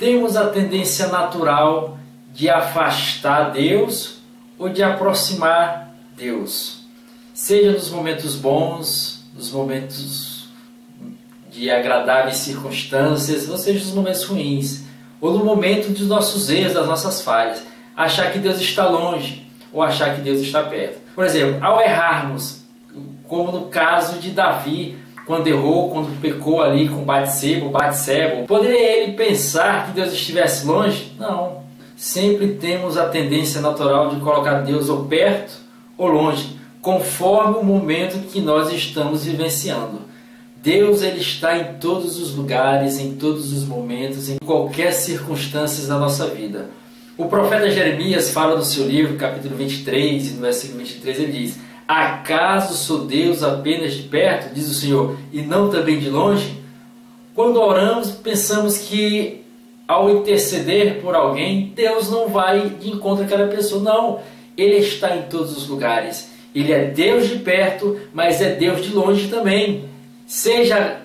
temos a tendência natural de afastar Deus ou de aproximar Deus, seja nos momentos bons, nos momentos de agradáveis circunstâncias, ou seja nos momentos ruins, ou no momento dos nossos erros, das nossas falhas, achar que Deus está longe ou achar que Deus está perto. Por exemplo, ao errarmos, como no caso de Davi, quando errou, quando pecou ali com Batseba, Batseba, poderia ele pensar que Deus estivesse longe? Não. Sempre temos a tendência natural de colocar Deus ou perto ou longe, conforme o momento que nós estamos vivenciando. Deus ele está em todos os lugares, em todos os momentos, em qualquer circunstância da nossa vida. O profeta Jeremias fala no seu livro, capítulo 23, e no versículo 23 ele diz: Acaso sou Deus apenas de perto, diz o Senhor, e não também de longe? Quando oramos, pensamos que ao interceder por alguém, Deus não vai de encontro àquela pessoa. Não, Ele está em todos os lugares. Ele é Deus de perto, mas é Deus de longe também. Seja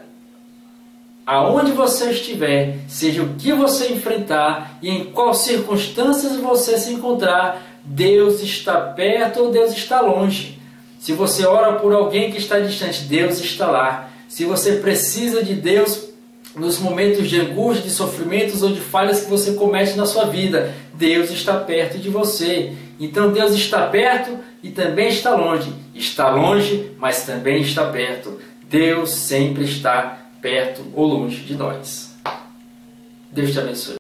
aonde você estiver, seja o que você enfrentar e em quais circunstâncias você se encontrar, Deus está perto ou Deus está longe. Se você ora por alguém que está distante, Deus está lá. Se você precisa de Deus nos momentos de angústia, de sofrimentos ou de falhas que você comete na sua vida, Deus está perto de você. Então Deus está perto e também está longe. Está longe, mas também está perto. Deus sempre está perto ou longe de nós. Deus te abençoe.